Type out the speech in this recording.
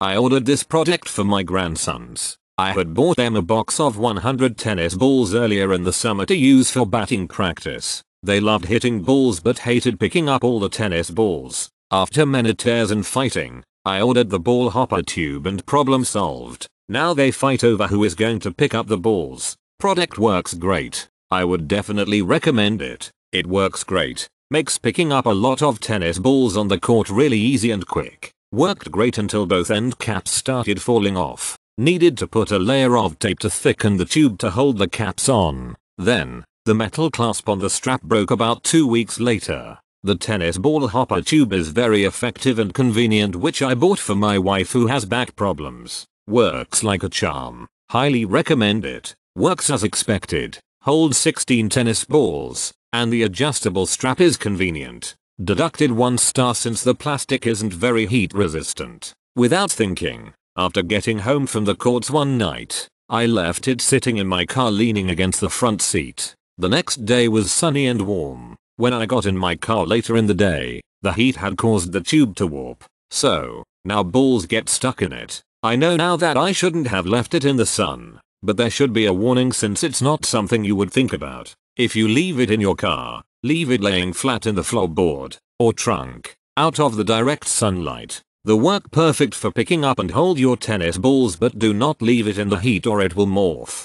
I ordered this product for my grandsons. I had bought them a box of 100 tennis balls earlier in the summer to use for batting practice. They loved hitting balls but hated picking up all the tennis balls. After many tears and fighting, I ordered the ball hopper tube and problem solved. Now they fight over who is going to pick up the balls. Product works great. I would definitely recommend it. It works great. Makes picking up a lot of tennis balls on the court really easy and quick. Worked great until both end caps started falling off. Needed to put a layer of tape to thicken the tube to hold the caps on. Then, the metal clasp on the strap broke about two weeks later. The tennis ball hopper tube is very effective and convenient which I bought for my wife who has back problems. Works like a charm. Highly recommend it. Works as expected. Holds 16 tennis balls. And the adjustable strap is convenient. Deducted 1 star since the plastic isn't very heat resistant. Without thinking, after getting home from the courts one night, I left it sitting in my car leaning against the front seat. The next day was sunny and warm. When I got in my car later in the day, the heat had caused the tube to warp. So, now balls get stuck in it. I know now that I shouldn't have left it in the sun, but there should be a warning since it's not something you would think about. If you leave it in your car, leave it laying flat in the floorboard or trunk, out of the direct sunlight. The work perfect for picking up and hold your tennis balls but do not leave it in the heat or it will morph.